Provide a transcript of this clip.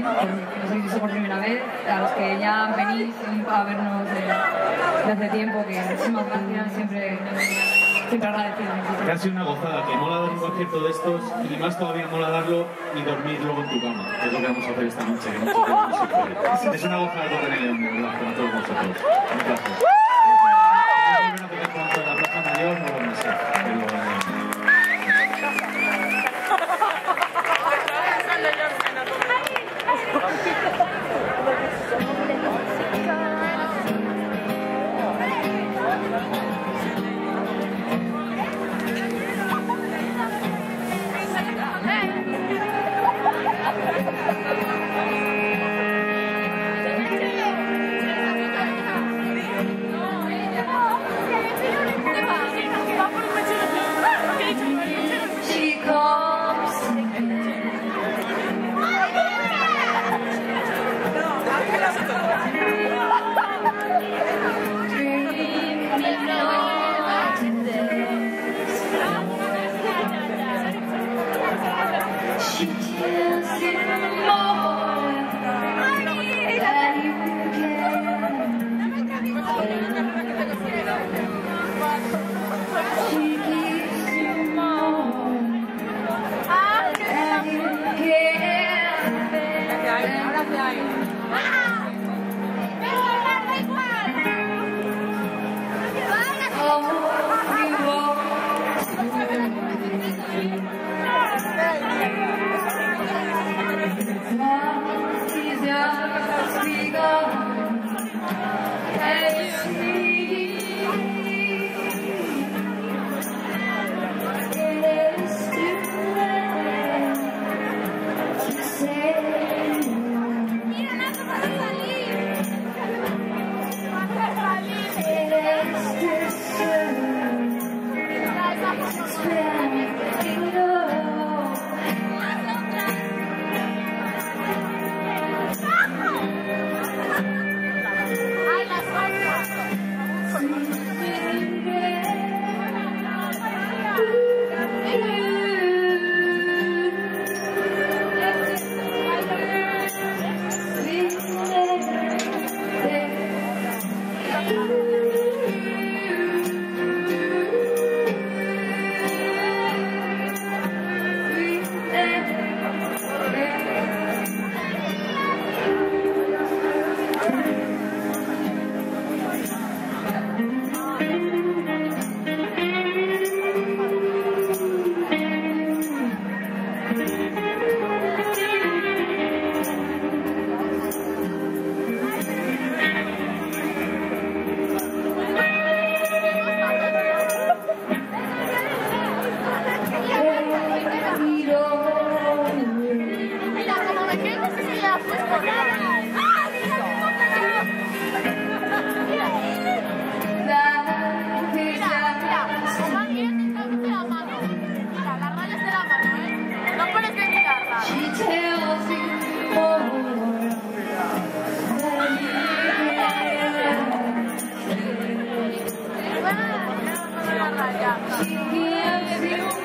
no sé por primera vez, a los que ya venís a vernos desde hace tiempo, que muchísimas gracias, siempre, siempre sido una gozada, que mola dar un concierto de estos y más todavía mola darlo y dormir luego en tu cama, que es lo que vamos a hacer esta noche. Que puede. Es una gozada con René León, de todos vosotros. Un placer. Yeah.